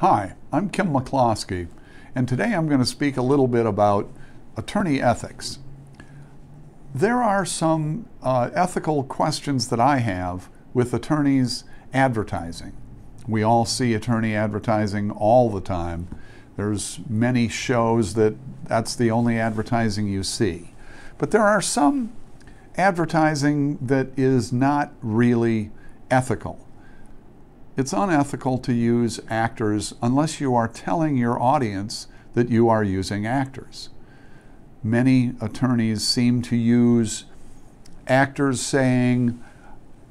Hi, I'm Kim MacCloskey, and today I'm going to speak a little bit about attorney ethics. There are some uh, ethical questions that I have with attorneys advertising. We all see attorney advertising all the time. There's many shows that that's the only advertising you see. But there are some advertising that is not really ethical. It's unethical to use actors unless you are telling your audience that you are using actors. Many attorneys seem to use actors saying,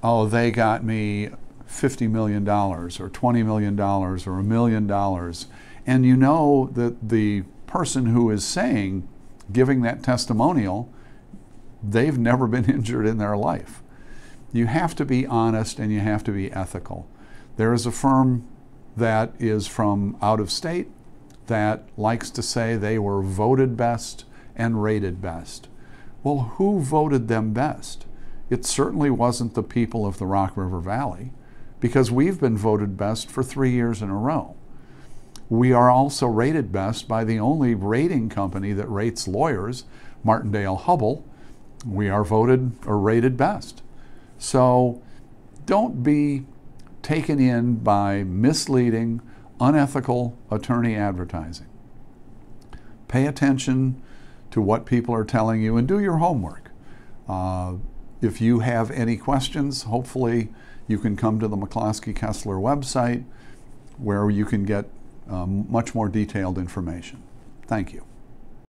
oh, they got me $50 million or $20 million or a million dollars. And you know that the person who is saying, giving that testimonial, they've never been injured in their life. You have to be honest and you have to be ethical. There is a firm that is from out of state that likes to say they were voted best and rated best. Well, who voted them best? It certainly wasn't the people of the Rock River Valley because we've been voted best for three years in a row. We are also rated best by the only rating company that rates lawyers, Martindale Hubbell. We are voted or rated best. So don't be taken in by misleading, unethical attorney advertising. Pay attention to what people are telling you and do your homework. Uh, if you have any questions, hopefully you can come to the MacCloskey Kesler website where you can get um, much more detailed information. Thank you.